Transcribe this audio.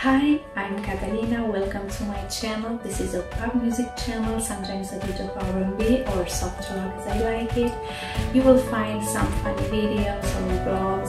Hi, I'm Catalina. Welcome to my channel. This is a pop music channel, sometimes a bit of R&B or soft rock as I like it. You will find some funny videos or vlogs,